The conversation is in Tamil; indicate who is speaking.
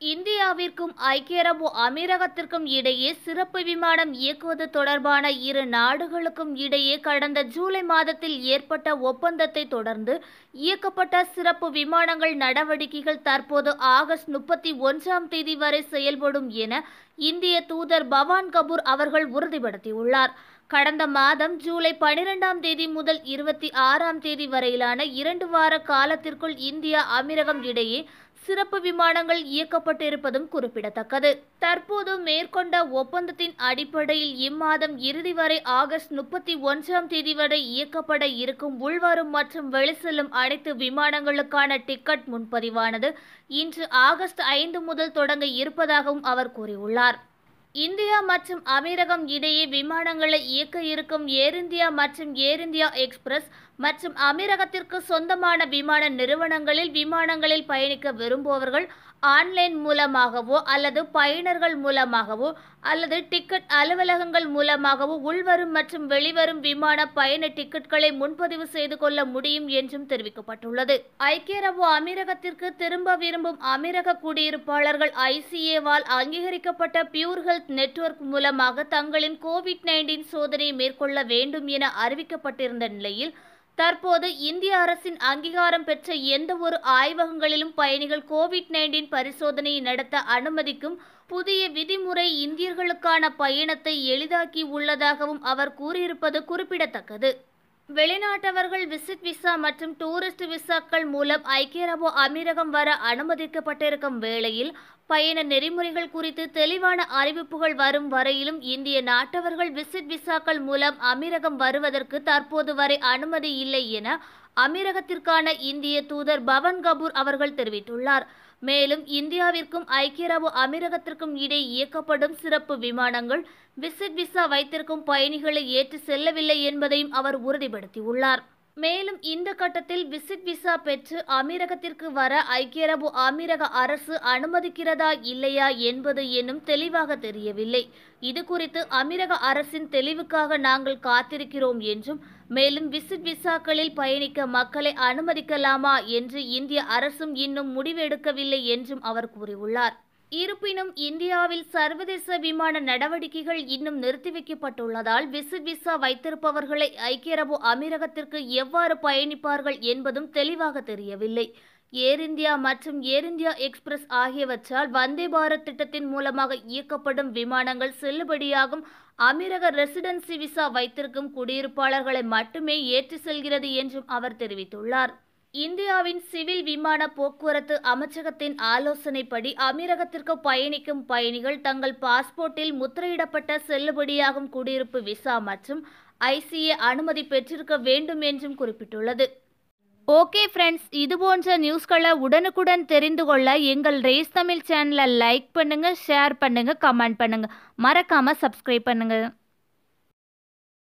Speaker 1: இந்தியாவிற்கும் ஐக்கிய அரபு அமீரகத்திற்கும் இடையே சிறப்பு விமானம் இயக்குவது தொடர்பான இரு நாடுகளுக்கும் இடையே கடந்த ஜூலை மாதத்தில் ஏற்பட்ட ஒப்பந்தத்தை தொடர்ந்து இயக்கப்பட்ட சிறப்பு விமானங்கள் நடவடிக்கைகள் தற்போது ஆகஸ்ட் முப்பத்தி ஒன்றாம் தேதி வரை செயல்படும் என இந்திய தூதர் பவான் கபூர் அவர்கள் உறுதிப்படுத்தியுள்ளார். கடந்த மாதம் ஜூலை பனிரெண்டாம் தேதி முதல் இருபத்தி ஆறாம் தேதி வரையிலான இரண்டு வார காலத்திற்குள் இந்தியா அமீரகம் இடையே சிறப்பு விமானங்கள் இயக்கப்பட்டிருப்பதும் குறிப்பிடத்தக்கது. தற்போது மேற்கொண்ட ஒப்பந்தத்தின் அடிப்படையில் இம்மாதம் இறுதி வரை ஆகஸ்ட் முப்பத்தி ஒன்றாம் தேதி வரை இயக்கப்பட இருக்கும் உள்வரும் மற்றும் வெளிச்செல்லும் அனைத்து விமானங்களுக்கான டிக்கெட் முன்பதிவானது இன்று ஆகஸ்ட் ஐந்து முதல் தொடங்க இருப்பதாகவும் அவர் கூறியுள்ளார். இந்தியா மற்றும் அமீரகம் இடையே விமானங்களை இயக்க இருக்கும் ஏர் இந்தியா மற்றும் ஏர் இந்தியா எக்ஸ்பிரஸ் மற்றும் அமீரகத்திற்கு சொந்தமான விமான நிறுவனங்களில் விமானங்களில் பயணிக்க விரும்புபவர்கள் ஆன்லைன் மூலமாகவோ அல்லது பயனர்கள் மூலமாகவோ அல்லது டிக்கெட் அலுவலகங்கள் மூலமாகவோ உள்வரும் மற்றும் வெளிவரும் விமான பயண டிக்கெட்களை முன்பதிவு செய்து கொள்ள முடியும் என்றும் தெரிவிக்கப்பட்டுள்ளது. ஐக்கிய அரபு அமீரகத்திற்கு திரும்ப விரும்பும் அமீரக குடியிருப்பாளர்கள் ஐசிஏவால் அங்கீகரிக்கப்பட்ட பியூர் ஹெல்த் நெட்வொர்க் மூலமாக தங்களின் கோவிட் நைன்டீன் சோதனையை மேற்கொள்ள வேண்டும் என அறிவிக்கப்பட்டிருந்த நிலையில் தற்போது இந்திய அரசின் அங்கீகாரம் பெற்ற எந்த ஒரு ஆய்வகங்களிலும் பயணிகள் கோவிட் நைன்டீன் பரிசோதனையை நடத்த அனுமதிக்கும் புதிய விதிமுறை இந்தியர்களுக்கான பயணத்தை எளிதாக்கி உள்ளதாகவும் அவர் கூறியிருப்பது குறிப்பிடத்தக்கது. வெளிநாட்டவர்கள் விசிட் விசா மற்றும் டூரிஸ்ட் விசாக்கள் மூலம் ஐக்கிய அரபு அமீரகம் வர அனுமதிக்கப்பட்டிருக்கும் வேளையில் பயண நெறிமுறைகள் குறித்து தெளிவான அறிவிப்புகள் வரும் வரையிலும் இந்திய நாட்டவர்கள் விசிட் விசாக்கள் மூலம் அமீரகம் வருவதற்கு தற்போது வரை அனுமதி இல்லை என அமீரகத்திற்கான இந்திய தூதர் பவன் கபூர் அவர்கள் தெரிவித்துள்ளார். மேலும் இந்தியாவிற்கும் ஐக்கிய அரபு அமீரகத்திற்கும் இடையே இயக்கப்படும் சிறப்பு விமானங்கள் விசிட் விசா வைத்திருக்கும் பயணிகளை ஏற்றி செல்லவில்லை என்பதையும் அவர் உறுதிப்படுத்தியுள்ளார். மேலும் இந்த கட்டத்தில் விசிட் விசா பெற்று அமீரகத்திற்கு வர ஐக்கிய அரபு அமீரக அரசு அனுமதிக்கிறதா இல்லையா என்பது இன்னும் தெளிவாக தெரியவில்லை. இது குறித்து அமீரக அரசின் தெளிவுக்காக நாங்கள் காத்திருக்கிறோம் என்றும் மேலும் விசிட் விசாக்களில் பயணிக்க மக்களை அனுமதிக்கலாமா என்று இந்திய அரசும் இன்னும் முடிவெடுக்கவில்லை என்றும் அவர் கூறியுள்ளார். இருப்பினும் இந்தியாவில் சர்வதேச விமான நடவடிக்கைகள் இன்னும் நிறுத்தி வைக்கப்பட்டுள்ளதால் விசிட் விசா வைத்திருப்பவர்களை ஐக்கிய அரபு அமீரகத்திற்கு எவ்வாறு பயணிப்பார்கள் என்பதும் தெளிவாக தெரியவில்லை. ஏர் இந்தியா மற்றும் ஏர் இந்தியா எக்ஸ்பிரஸ் ஆகியவற்றால் வந்தே பாரத் திட்டத்தின் மூலமாக இயக்கப்படும் விமானங்கள் செல்லுபடியாகும். அமீரக ரெசிடென்சி விசா வைத்திருக்கும் குடியிருப்பாளர்களை மட்டுமே ஏற்றி செல்கிறது என்றும் அவர் தெரிவித்துள்ளார். இந்தியாவின் சிவில் விமான போக்குவரத்து அமைச்சகத்தின் ஆலோசனைப்படி அமீரகத்திற்கு பயணிக்கும் பயணிகள் தங்கள் பாஸ்போர்ட்டில் முத்திரையிடப்பட்ட செல்லுபடியாகும் குடியிருப்பு விசா மற்றும் ஐசிஏ அனுமதி பெற்றிருக்க வேண்டும் என்றும் குறிப்பிட்டுள்ளது. ஓகே ஃப்ரெண்ட்ஸ் இது போன்ற நியூஸ்களை உடனுக்குடன் தெரிந்து கொள்ள எங்கள் ரேஸ் தமிழ் சேனலை லைக் பண்ணுங்கள் ஷேர் பண்ணுங்கள் கமெண்ட் பண்ணுங்கள் மறக்காமல் சப்ஸ்கிரைப் பண்ணுங்கள்